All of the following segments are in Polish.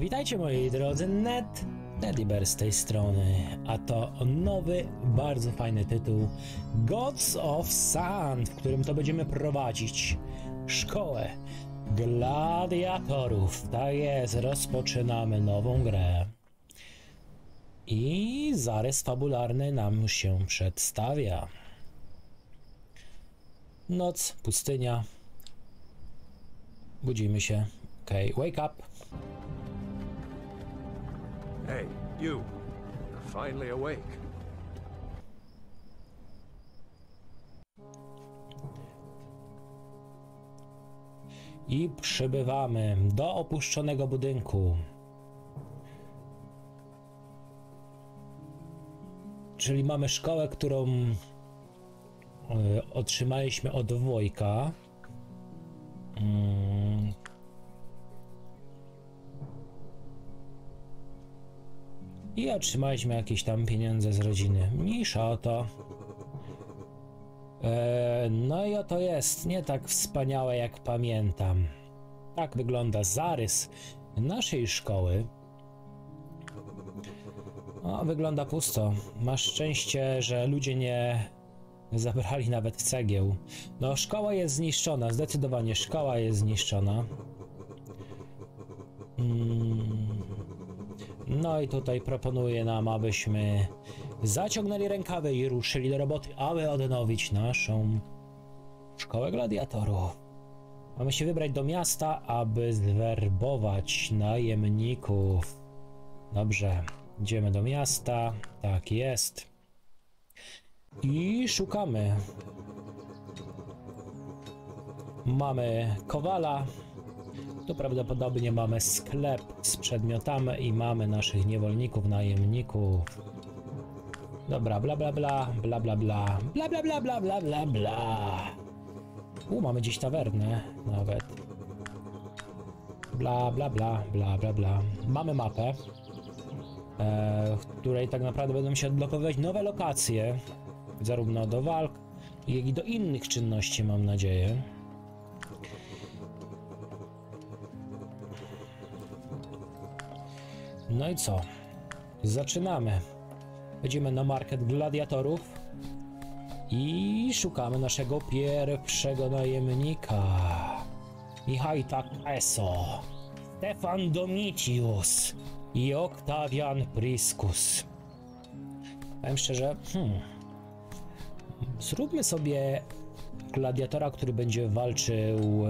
Witajcie moi drodzy, Net Teddybear z tej strony, a to nowy, bardzo fajny tytuł Gods of Sand, w którym to będziemy prowadzić szkołę gladiatorów. Tak jest, rozpoczynamy nową grę. I zarys fabularny nam się przedstawia. Noc, pustynia. Budzimy się. Okay, wake up. Hey, you. Finally awake. I przybywamy do opuszczonego budynku. Czyli mamy szkołę, którą y, otrzymaliśmy od Wojka. Mm. I otrzymaliśmy jakieś tam pieniądze z rodziny. Mniejsza o to. E, no i oto jest, nie tak wspaniałe jak pamiętam. Tak wygląda zarys naszej szkoły. O, wygląda pusto. Masz szczęście, że ludzie nie zabrali nawet cegieł. No, szkoła jest zniszczona, zdecydowanie szkoła jest zniszczona. No i tutaj proponuję nam, abyśmy zaciągnęli rękawy i ruszyli do roboty, aby odnowić naszą szkołę gladiatorów. Mamy się wybrać do miasta, aby zwerbować najemników. Dobrze, idziemy do miasta. Tak jest. I szukamy. Mamy kowala. Tu prawdopodobnie mamy sklep z przedmiotami i mamy naszych niewolników, najemników. Dobra, bla bla bla, bla bla bla, bla bla bla bla bla bla bla. U, mamy gdzieś tawernę nawet. Bla bla bla, bla bla bla. Mamy mapę, e, w której tak naprawdę będą się odblokowywać nowe lokacje, zarówno do walk, jak i do innych czynności, mam nadzieję. No i co? Zaczynamy. Będziemy na market gladiatorów i szukamy naszego pierwszego najemnika. Michaj Takeso, Stefan Domitius i Octavian Priscus. Powiem szczerze, hmm, zróbmy sobie gladiatora, który będzie walczył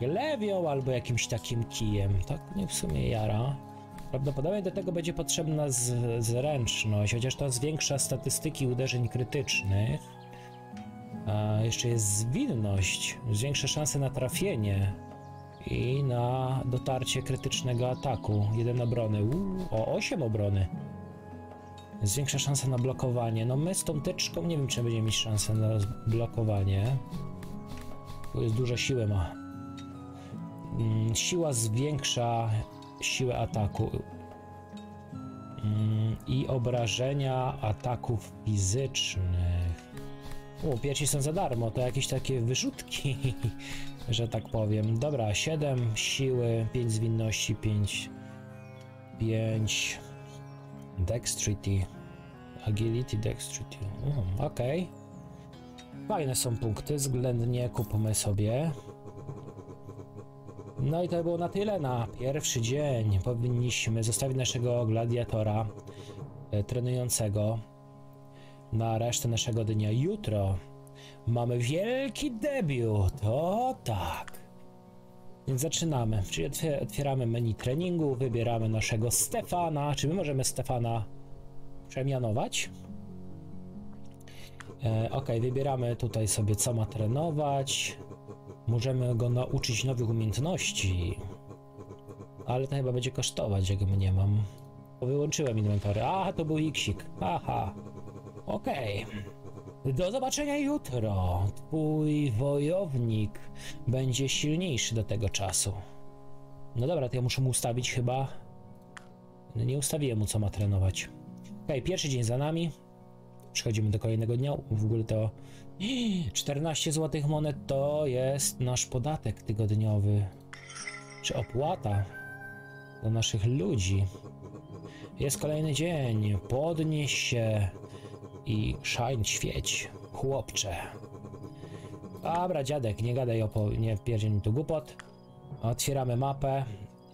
glewią albo jakimś takim kijem. Tak mnie w sumie jara. Prawdopodobnie do tego będzie potrzebna z, zręczność, chociaż to zwiększa statystyki uderzeń krytycznych. A jeszcze jest zwinność, zwiększa szanse na trafienie i na dotarcie krytycznego ataku. Jeden obrony, Uu, o 8 obrony. Zwiększa szanse na blokowanie. No my z tą tyczką nie wiem, czy będziemy mieć szansę na blokowanie. Tu jest dużo siły ma. Mm, siła zwiększa siłę ataku mm, i obrażenia ataków fizycznych. U, piersi są za darmo, to jakieś takie wyrzutki, że tak powiem. Dobra, 7 siły, 5 zwinności, 5 5 dexterity agility, dexterity. Mm, Okej. Okay. Fajne są punkty, względnie kupmy sobie. No i to było na tyle na pierwszy dzień. Powinniśmy zostawić naszego gladiatora e, trenującego na resztę naszego dnia. Jutro mamy wielki debiut. O tak. Więc zaczynamy. Czyli otwieramy menu treningu, wybieramy naszego Stefana. Czy my możemy Stefana przemianować? E, ok, wybieramy tutaj sobie co ma trenować. Możemy go nauczyć nowych umiejętności. Ale to chyba będzie kosztować, jak nie mam. Wyłączyłem inwentory. A, to był Xik. Aha. Okej. Okay. Do zobaczenia jutro. Twój wojownik będzie silniejszy do tego czasu. No dobra, to ja muszę mu ustawić chyba... No nie ustawiłem mu, co ma trenować. Okej, okay, pierwszy dzień za nami. Przechodzimy do kolejnego dnia. W ogóle to 14 złotych monet to jest nasz podatek tygodniowy. Czy opłata? do naszych ludzi. Jest kolejny dzień. Podnieś się i szań świeć, chłopcze. Dobra, dziadek, nie gadaj o nie pierdziel mi tu głupot. Otwieramy mapę.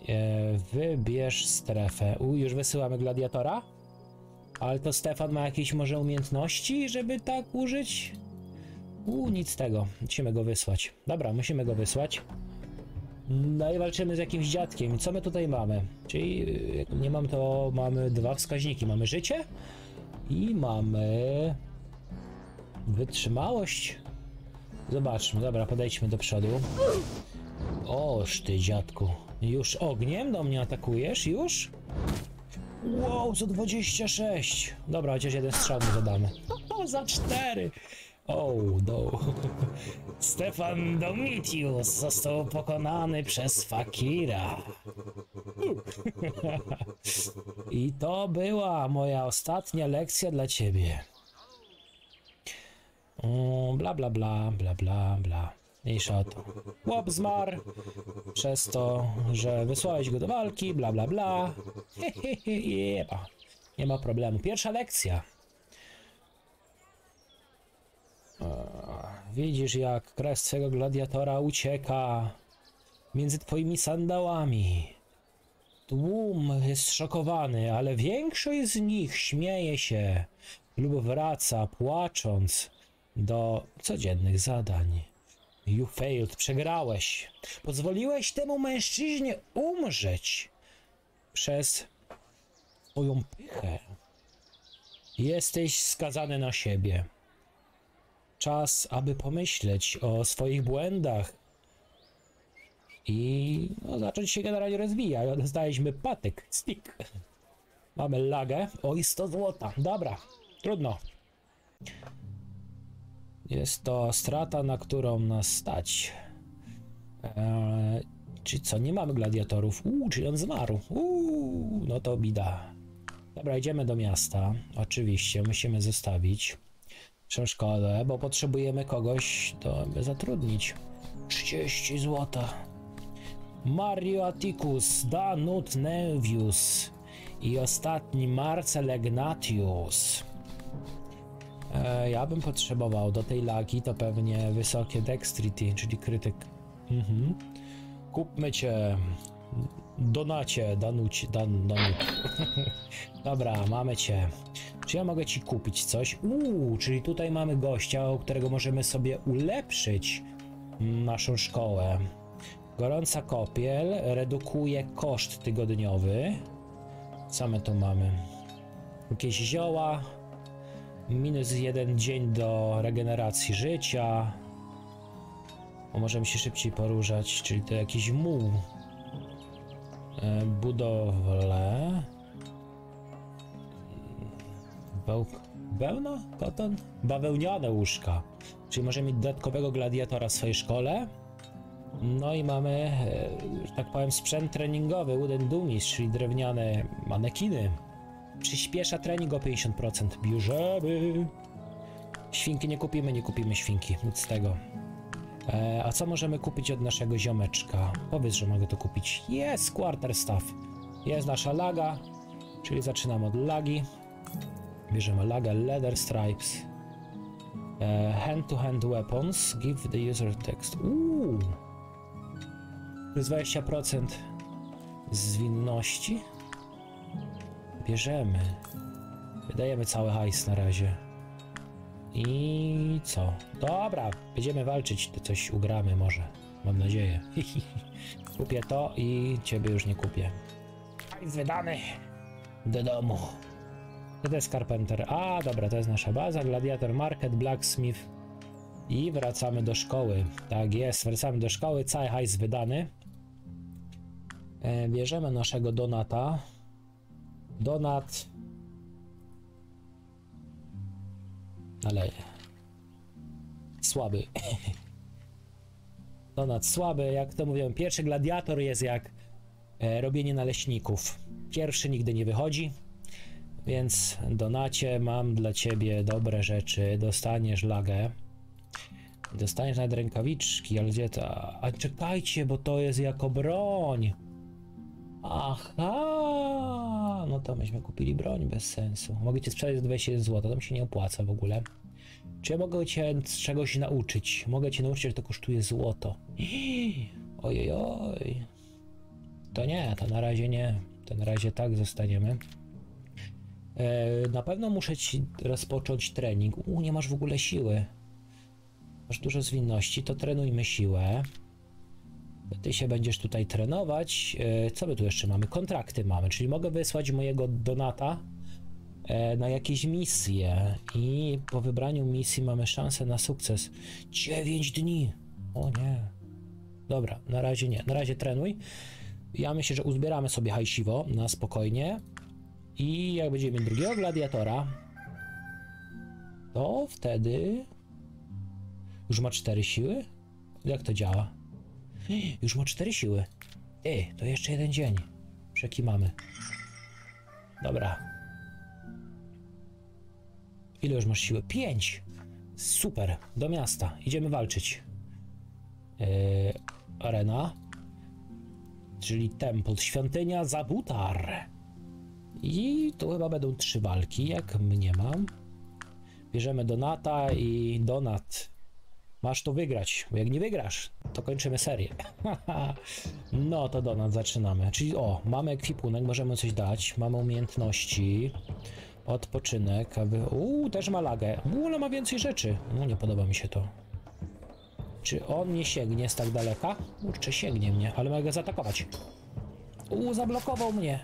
E, wybierz strefę. U, już wysyłamy gladiatora? Ale to Stefan ma jakieś może umiejętności, żeby tak użyć? U, nic z tego. Musimy go wysłać. Dobra, musimy go wysłać. No i walczymy z jakimś dziadkiem. Co my tutaj mamy? Czyli y, nie mam to, mamy dwa wskaźniki. Mamy życie i mamy wytrzymałość. Zobaczmy, dobra, podejdźmy do przodu. Oż ty dziadku. Już ogniem do mnie atakujesz? Już? Wow, za 26. Dobra, chociaż jeden strzał mu zadamy. Za 4. Oh, no. Stefan Domitius został pokonany przez Fakira. I to była moja ostatnia lekcja dla ciebie. Bla bla bla, bla bla bla. Mniejsza o to. Chłop zmarł przez to, że wysłałeś go do walki, bla bla bla. Jeba. Nie ma problemu. Pierwsza lekcja. Widzisz, jak krew swego gladiatora ucieka między twoimi sandałami. Tłum jest szokowany, ale większość z nich śmieje się lub wraca płacząc do codziennych zadań. You failed, przegrałeś. Pozwoliłeś temu mężczyźnie umrzeć przez twoją pychę. Jesteś skazany na siebie. Czas, aby pomyśleć o swoich błędach i no, zacząć się generalnie rozwijać. Dostaliśmy patyk, stick. Mamy lagę. Oj, 100 złota. Dobra, trudno. Jest to strata, na którą nas stać. Eee, czy co, nie mamy gladiatorów? Uuu, czyli on zmarł. Uuu, no to bida. Dobra, idziemy do miasta. Oczywiście, musimy zostawić naszą szkołę, bo potrzebujemy kogoś, to by zatrudnić. 30 złota. Mario Atticus, Danut Nevius i ostatni Marcel Egnatius. E, ja bym potrzebował do tej lagi to pewnie wysokie dexterity, czyli krytyk. Mhm. Kupmy cię. Donacie, Danuć, Dan, Danut. Dobra, mamy cię. Czy ja mogę ci kupić coś? Uuu, czyli tutaj mamy gościa, o którego możemy sobie ulepszyć naszą szkołę. Gorąca kopiel redukuje koszt tygodniowy. Co my tu mamy? Jakieś zioła. Minus jeden dzień do regeneracji życia. O, możemy się szybciej poruszać, czyli to jakiś muł. E, budowle. Wełna? Koton? Bawełniane łóżka. Czyli możemy mieć dodatkowego gladiatora w swojej szkole. No i mamy, e, że tak powiem, sprzęt treningowy, wooden dummies, czyli drewniane manekiny. Przyspiesza trening o 50%. Bierzemy. Świnki nie kupimy, nie kupimy świnki, nic z tego. E, a co możemy kupić od naszego ziomeczka? Powiedz, że mogę to kupić. Jest quarterstaff. Jest nasza laga, czyli zaczynam od lagi. Bierzemy lagę Leather Stripes. E, Hand-to-hand weapons. Give the user text. Uuu. Plus 20% zwinności. Bierzemy. Wydajemy cały hajs na razie. I co? Dobra, będziemy walczyć, to coś ugramy może. Mam nadzieję. kupię to i ciebie już nie kupię. Hajs wydany. Do domu. To jest Carpenter? A, dobra, to jest nasza baza. Gladiator Market, Blacksmith. I wracamy do szkoły. Tak jest, wracamy do szkoły. Cały hajs wydany. E, bierzemy naszego Donata. Donat. Ale. Słaby. Donat słaby, jak to mówią. Pierwszy gladiator jest jak e, robienie naleśników. Pierwszy nigdy nie wychodzi. Więc Donacie, mam dla ciebie dobre rzeczy. Dostaniesz lagę. Dostaniesz nawet rękawiczki, ale gdzie to? A czekajcie, bo to jest jako broń. Aha, no to myśmy kupili broń bez sensu. Mogę cię sprzedać za 21 zł, to mi się nie opłaca w ogóle. Czy ja mogę cię z czegoś nauczyć? Mogę cię nauczyć, że to kosztuje złoto. Ojej, oj. To nie, to na razie nie. To na razie tak zostaniemy. E, na pewno muszę ci rozpocząć trening. U, nie masz w ogóle siły. Masz dużo zwinności, to trenujmy siłę. Ty się będziesz tutaj trenować. E, Co my tu jeszcze mamy? Kontrakty mamy, czyli mogę wysłać mojego donata e, na jakieś misje i po wybraniu misji mamy szansę na sukces. 9 dni. O nie. Dobra, na razie nie. Na razie trenuj. Ja myślę, że uzbieramy sobie hajsiwo na spokojnie. I jak będziemy mieć drugiego gladiatora, to wtedy już ma cztery siły? Jak to działa? Już ma cztery siły. Ej, to jeszcze jeden dzień. Przekimamy. Dobra. Ile już masz siły? Pięć. Super. Do miasta. Idziemy walczyć. Yy, arena. Czyli temple. Świątynia Zabutar. I tu chyba będą trzy walki, jak mnie mam. Bierzemy Donata i Donat. Masz to wygrać, bo jak nie wygrasz, to kończymy serię. no to Donat, zaczynamy. Czyli o, mamy ekwipunek, możemy coś dać, mamy umiejętności, odpoczynek, aby... Uuu, też ma lagę. Uuu, ma więcej rzeczy. No, nie podoba mi się to. Czy on nie sięgnie z tak daleka? Kurczę, sięgnie mnie, ale mogę zaatakować. Uuu, zablokował mnie.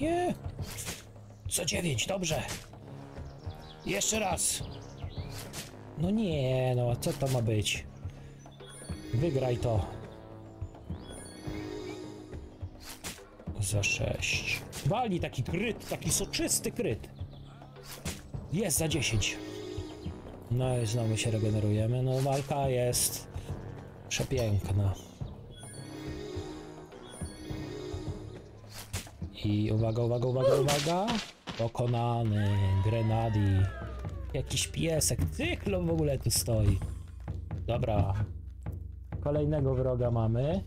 Nie. Co dziewięć, dobrze. Jeszcze raz. No nie, no co to ma być? Wygraj to. Za sześć. Wali taki kryt, taki soczysty kryt. Jest za 10. No i znowu się regenerujemy. No walka jest przepiękna. I uwaga, uwaga, uwaga, uwaga. Pokonany Grenadi. Jakiś piesek, cyklon w ogóle tu stoi. Dobra. Kolejnego wroga mamy.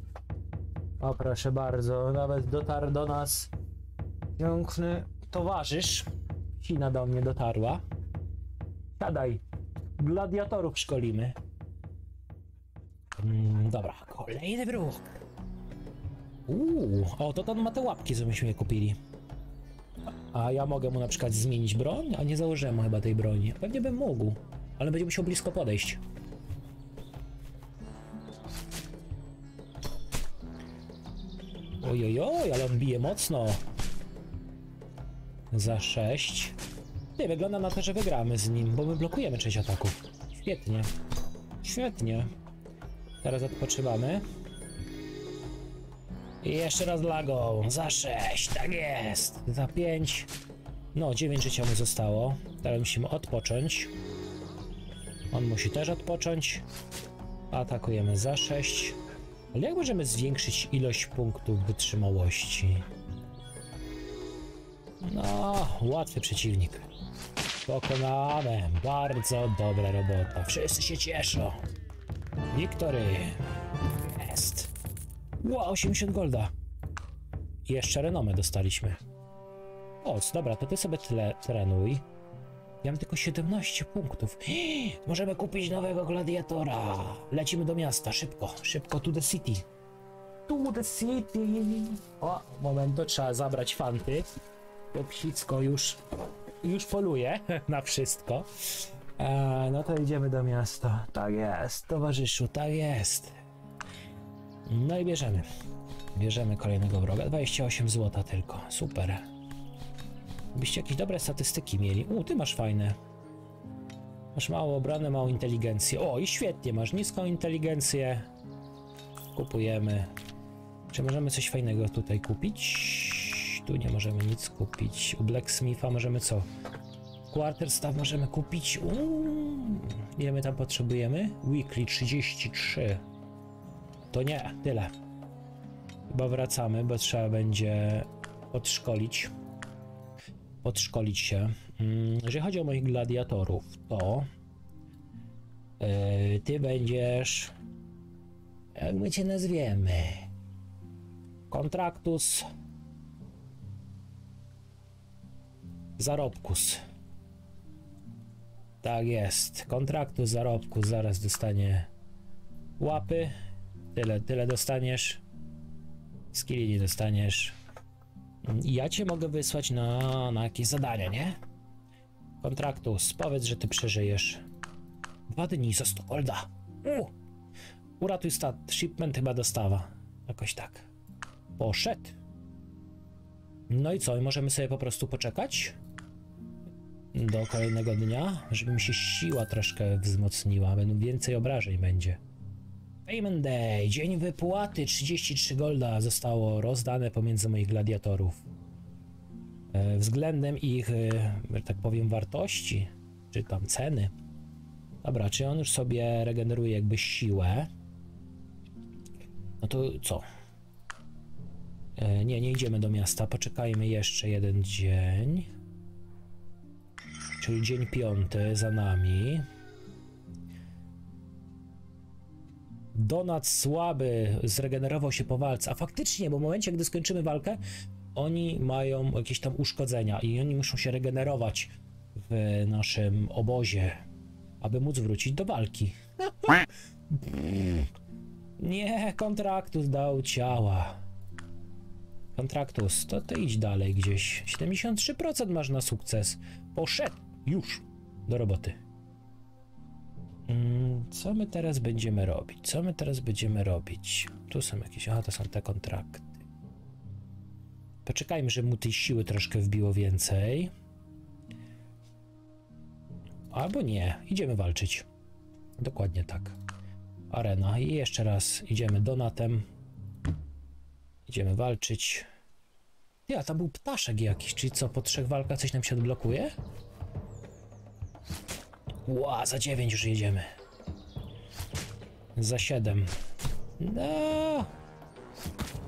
O proszę bardzo, nawet dotarł do nas piękny towarzysz. Sina do mnie dotarła. Siadaj. Gladiatorów szkolimy. Mm, dobra, kolejny wróg. Uuu, o to on ma te łapki, co myśmy je kupili. A ja mogę mu na przykład zmienić broń? A nie założyłem mu chyba tej broni. Pewnie bym mógł, ale będzie musiał blisko podejść. Ojojoj, ale on bije mocno. Za 6. Nie, wygląda na to, że wygramy z nim, bo my blokujemy część ataków. Świetnie. Świetnie. Teraz odpoczywamy. I jeszcze raz lagą. Za 6, tak jest. Za 5. No, 9 życia mu zostało. Teraz musimy odpocząć. On musi też odpocząć. Atakujemy za 6. Ale jak możemy zwiększyć ilość punktów wytrzymałości? No, łatwy przeciwnik. Pokonane. Bardzo dobra robota. Wszyscy się cieszą. Wiktory. Ła, 80 golda. Jeszcze renomę dostaliśmy. O, dobra, to ty sobie tyle trenuj. Ja mam tylko 17 punktów. Możemy kupić nowego gladiatora. Lecimy do miasta, szybko, szybko to the city. To the city. O, moment, to trzeba zabrać fanty. Bo psicko już, już poluje na wszystko. E, no to idziemy do miasta. Tak jest, towarzyszu, tak jest. No i bierzemy. Bierzemy kolejnego wroga. 28 zł tylko. Super. Byście jakieś dobre statystyki mieli. U, ty masz fajne. Masz mało obronę, małą inteligencję. O, i świetnie, masz niską inteligencję. Kupujemy. Czy możemy coś fajnego tutaj kupić? Tu nie możemy nic kupić. U Blacksmitha możemy co? Quarterstaff możemy kupić. Uuu, ile my tam potrzebujemy? Weekly 33. To nie, tyle. Chyba wracamy, bo trzeba będzie podszkolić. Podszkolić się. Mm, Jeżeli chodzi o moich gladiatorów, to yy, ty będziesz. Jak my cię nazwiemy? Kontraktus. Zarobkus. Tak jest. Kontraktus zarobkus zaraz dostanie łapy. Tyle, tyle dostaniesz. Skilli nie dostaniesz. I ja cię mogę wysłać na, na jakieś zadania, nie? Kontraktus, powiedz, że ty przeżyjesz. Dwa dni za 100 golda. U! Uratuj stat, shipment chyba dostawa. Jakoś tak. Poszedł. No i co, i możemy sobie po prostu poczekać? Do kolejnego dnia, żeby mi się siła troszkę wzmocniła, będą więcej obrażeń będzie. Payment Day, dzień wypłaty, 33 golda zostało rozdane pomiędzy moich gladiatorów. E, Względem ich, e, że tak powiem, wartości, czy tam ceny. Dobra, czy on już sobie regeneruje jakby siłę? No to co? E, nie, nie idziemy do miasta, poczekajmy jeszcze jeden dzień. Czyli dzień piąty za nami. Donat słaby zregenerował się po walce. A faktycznie, bo w momencie, gdy skończymy walkę, oni mają jakieś tam uszkodzenia i oni muszą się regenerować w naszym obozie, aby móc wrócić do walki. Nie, kontraktus dał ciała. Kontraktus, to ty idź dalej gdzieś. 73% masz na sukces. Poszedł już do roboty. Co my teraz będziemy robić? Co my teraz będziemy robić? Tu są jakieś. Aha, to są te kontrakty. Poczekajmy, żeby mu tej siły troszkę wbiło więcej. Albo nie. Idziemy walczyć. Dokładnie tak. Arena. I jeszcze raz idziemy donatem. Idziemy walczyć. Ty, a tam był ptaszek jakiś, czyli co, po trzech walkach coś nam się odblokuje? Ła, za 9 już jedziemy. Za 7. No.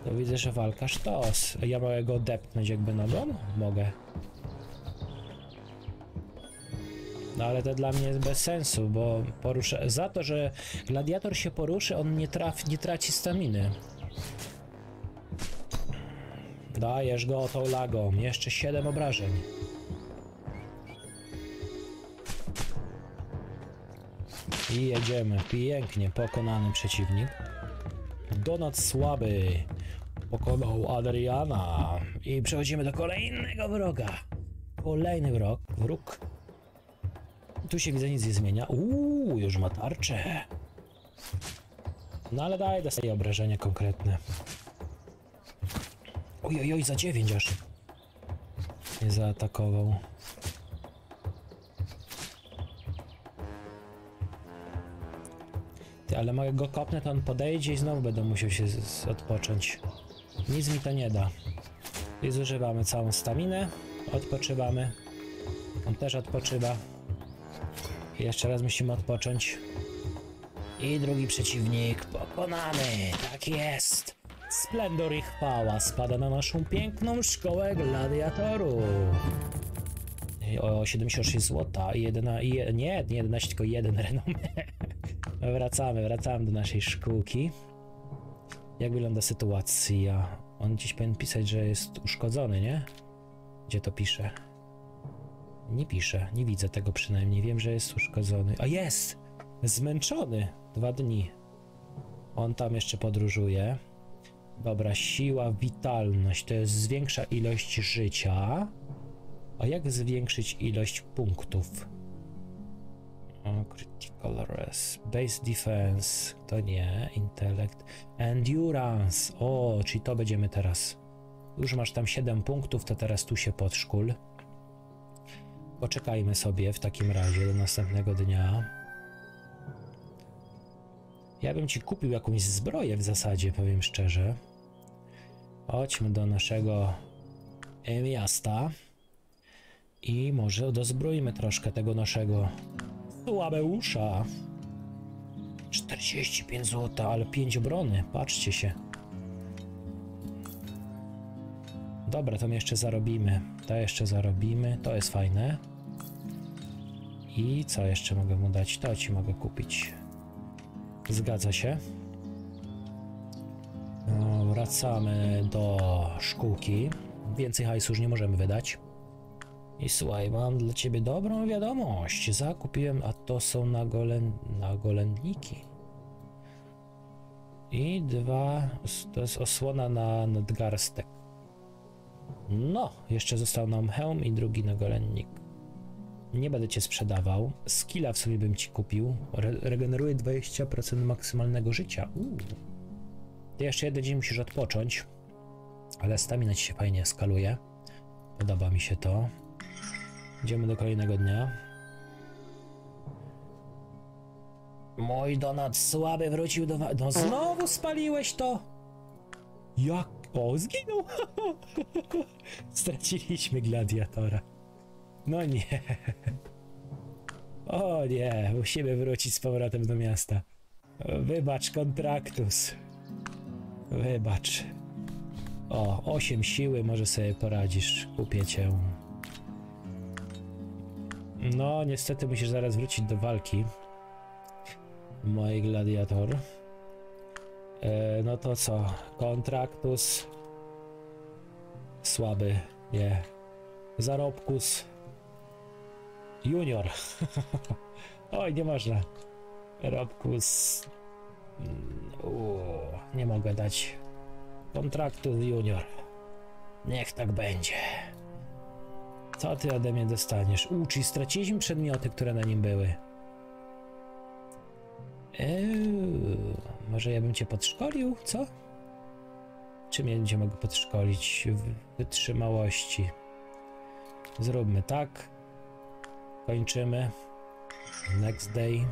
To widzę, że walka sztos. Ja mogę go odepchnąć jakby nogą? Mogę. No ale to dla mnie jest bez sensu, bo poruszę... za to, że gladiator się poruszy, on nie, traf... nie traci staminy. Dajesz go tą lagą. Jeszcze 7 obrażeń. I jedziemy. Pięknie. Pokonany przeciwnik. Donat słaby. Pokonał Adriana. I przechodzimy do kolejnego wroga. Kolejny wrog. Wróg. Tu się widzę nic nie zmienia. Uuu, już ma tarczę. No ale daj, dostaje obrażenia konkretne. Oj, oj, za 9 aż. Nie zaatakował. Ale mogę go kopnę, to on podejdzie i znowu będę musiał się odpocząć. Nic mi to nie da. I zużywamy całą staminę. Odpoczywamy. On też odpoczywa. Jeszcze raz musimy odpocząć. I drugi przeciwnik pokonany. Tak jest. Splendor i chwała spada na naszą piękną szkołę gladiatorów. O 76 zł i 11, i nie, nie 11, tylko jeden renomé. Wracamy, wracamy do naszej szkółki. Jak wygląda sytuacja? On gdzieś powinien pisać, że jest uszkodzony, nie? Gdzie to pisze? Nie pisze, nie widzę tego przynajmniej. Wiem, że jest uszkodzony. A jest! Zmęczony! Dwa dni. On tam jeszcze podróżuje. Dobra, siła, witalność to jest zwiększa ilość życia. A jak zwiększyć ilość punktów? Critical res, base defense, to nie, intellect, endurance, o, czyli to będziemy teraz. Już masz tam 7 punktów, to teraz tu się podszkól. Poczekajmy sobie w takim razie do następnego dnia. Ja bym ci kupił jakąś zbroję w zasadzie, powiem szczerze. Chodźmy do naszego e, miasta i może dozbroimy troszkę tego naszego Słabeusza. 45 zł, ale 5 obrony, patrzcie się. Dobra, to jeszcze zarobimy. To jeszcze zarobimy, to jest fajne. I co jeszcze mogę mu dać? To ci mogę kupić. Zgadza się. No, wracamy do szkółki. Więcej hajsu już nie możemy wydać. I słuchaj, mam dla ciebie dobrą wiadomość. Zakupiłem, a to są nagolen, nagolędniki. I dwa, to jest osłona na nadgarstek. No, jeszcze został nam hełm i drugi nagolennik. Nie będę cię sprzedawał. Skilla w sobie bym ci kupił. Re regeneruje 20% maksymalnego życia. Uuu. Ty jeszcze jeden dzień musisz odpocząć. Ale stamina ci się fajnie skaluje. Podoba mi się to. Idziemy do kolejnego dnia. Mój Donat słaby wrócił do... No znowu spaliłeś to! Jak? O, zginął! Straciliśmy gladiatora. No nie. O nie, musimy wrócić z powrotem do miasta. Wybacz, kontraktus. Wybacz. O, 8 siły, może sobie poradzisz. Kupię cię. No, niestety musisz zaraz wrócić do walki. Mój gladiator. E, no to co? Kontraktus. Słaby. Nie. Zarobkus. Junior. Oj, nie można. Robkus. Mm, Uuu, nie mogę dać kontraktu junior. Niech tak będzie. Co ty ode mnie dostaniesz? Uczy, straciliśmy przedmioty, które na nim były. Eee, może ja bym cię podszkolił, co? Czym ja cię mogę podszkolić? Wytrzymałości. Zróbmy tak. Kończymy. Next day.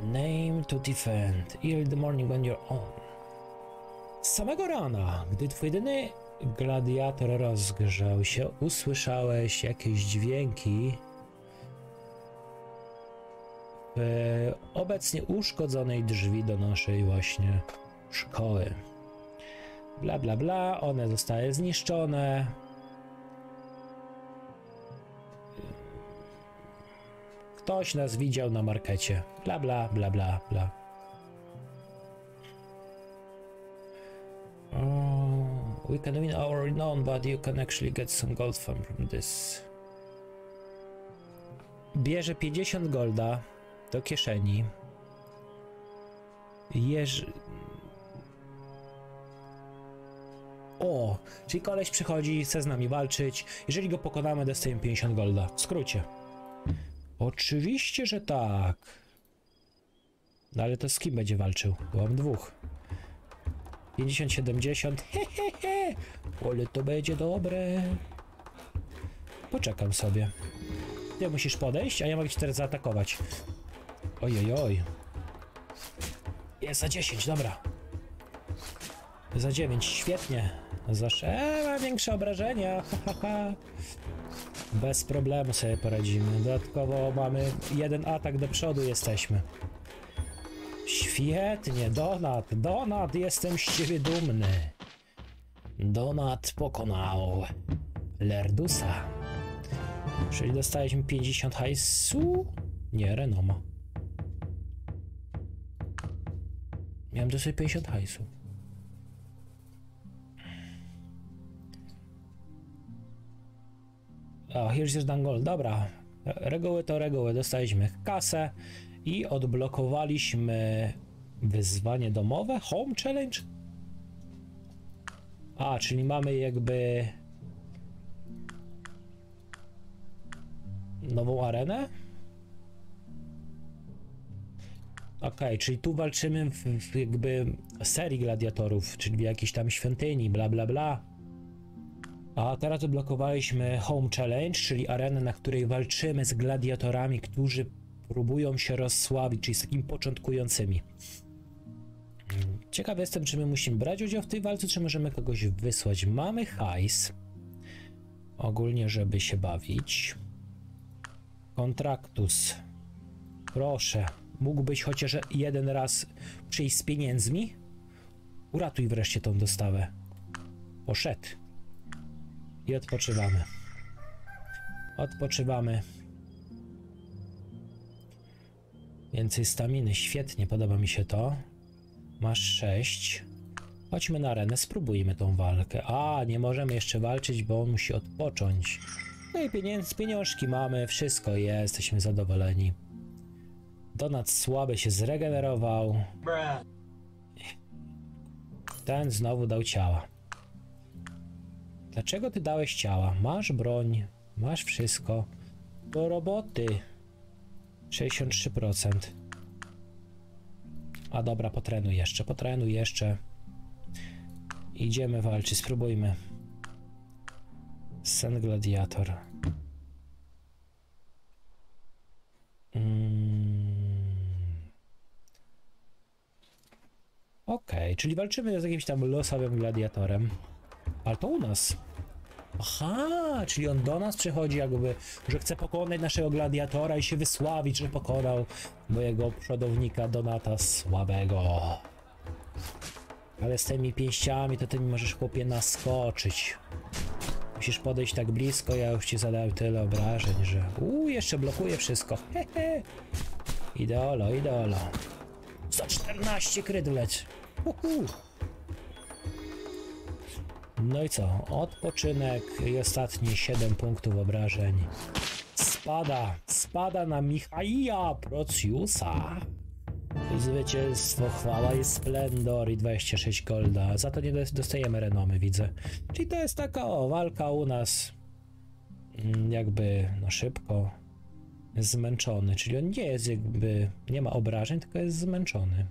Name to defend. In the morning when you're on. Samego rana, gdy twój jedyny gladiator rozgrzał się, usłyszałeś jakieś dźwięki w obecnie uszkodzonej drzwi do naszej właśnie szkoły. Bla bla bla, one zostały zniszczone. Ktoś nas widział na markecie. Bla bla bla bla bla. We can win our renown, but you can actually get some gold from, this. Bierze 50 golda do kieszeni. Jeż... O, czyli koleś przychodzi, chce z nami walczyć. Jeżeli go pokonamy, dostajemy 50 golda. W skrócie. Oczywiście, że tak. No ale to z kim będzie walczył? Bo mam dwóch. 50-70. Hehehe. Ale to będzie dobre. Poczekam sobie. Ty musisz podejść, a ja mogę cię teraz zaatakować. Oj, oj. Jest za 10, dobra. Za 9, świetnie. Za 6, ma większe obrażenia. Bez problemu sobie poradzimy. Dodatkowo mamy jeden atak do przodu, jesteśmy. Świetnie, Donat, Donat, jestem z ciebie dumny. Donat pokonał Lerdusa. Czyli dostaliśmy 50 hajsu? Nie, Renoma. Miałem dosyć 50 hajsu. O, here's gold. Dobra. Reguły to reguły. Dostaliśmy kasę i odblokowaliśmy wyzwanie domowe. Home challenge? A, czyli mamy jakby nową arenę? Okej, czyli tu walczymy w, w jakby serii gladiatorów, czyli w jakiejś tam świątyni, bla bla bla. A teraz odblokowaliśmy Home Challenge, czyli arenę, na której walczymy z gladiatorami, którzy próbują się rozsławić, czyli z takimi początkującymi. Ciekawy jestem, czy my musimy brać udział w tej walce, czy możemy kogoś wysłać. Mamy hajs. Ogólnie, żeby się bawić. Kontraktus. Proszę, mógłbyś chociaż jeden raz przyjść z pieniędzmi? Uratuj wreszcie tą dostawę. Poszedł. I odpoczywamy. Odpoczywamy. Więcej staminy, świetnie, podoba mi się to. Masz 6. Chodźmy na arenę, spróbujmy tą walkę. A, nie możemy jeszcze walczyć, bo on musi odpocząć. No i pieniędzy, pieniążki mamy, wszystko jest, jesteśmy zadowoleni. Donat słaby się zregenerował. Ten znowu dał ciała. Dlaczego ty dałeś ciała? Masz broń, masz wszystko. Do roboty. 63%. A dobra, potrenuj jeszcze, potrenuj jeszcze. Idziemy walczyć, spróbujmy. Sen Gladiator. Mm. Okej, czyli walczymy z jakimś tam losowym gladiatorem. Ale to u nas. Aha, czyli on do nas przychodzi jakby, że chce pokonać naszego gladiatora i się wysławić, że pokonał mojego przodownika Donata słabego. Ale z tymi pięściami to ty mi możesz chłopie naskoczyć. Musisz podejść tak blisko, ja już ci zadałem tyle obrażeń, że... Uuu, jeszcze blokuje wszystko. Hehe. Ideolo, ideolo. 114 kryt. Uhu. No i co? Odpoczynek i ostatnie 7 punktów obrażeń. Spada, spada na Michaija Prociusa. Zwycięstwo, chwała i splendor i 26 golda. Za to nie dos- dostajemy renomy, widzę. Czyli to jest taka o, walka u nas mm, jakby no szybko zmęczony, czyli on nie jest jakby, nie ma obrażeń, tylko jest zmęczony.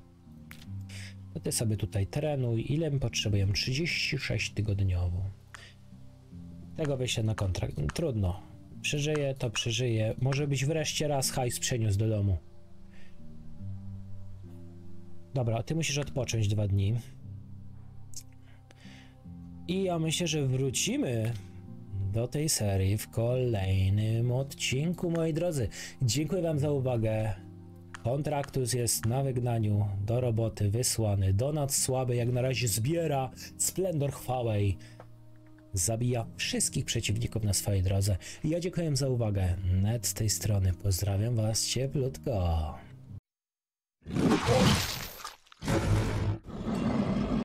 To ty sobie tutaj trenuj. Ile my potrzebujemy? 36 tygodniowo. Tego wyjścia na kontrakt. Trudno. Przeżyje, to przeżyje. Może być wreszcie raz hajs przeniósł do domu. Dobra, ty musisz odpocząć dwa dni. I ja myślę, że wrócimy do tej serii w kolejnym odcinku, moi drodzy. Dziękuję Wam za uwagę. Kontraktus jest na wygnaniu, do roboty wysłany. Donat słaby jak na razie zbiera splendor chwałę i zabija wszystkich przeciwników na swojej drodze. Ja dziękuję za uwagę. Net z tej strony. Pozdrawiam Was cieplutko.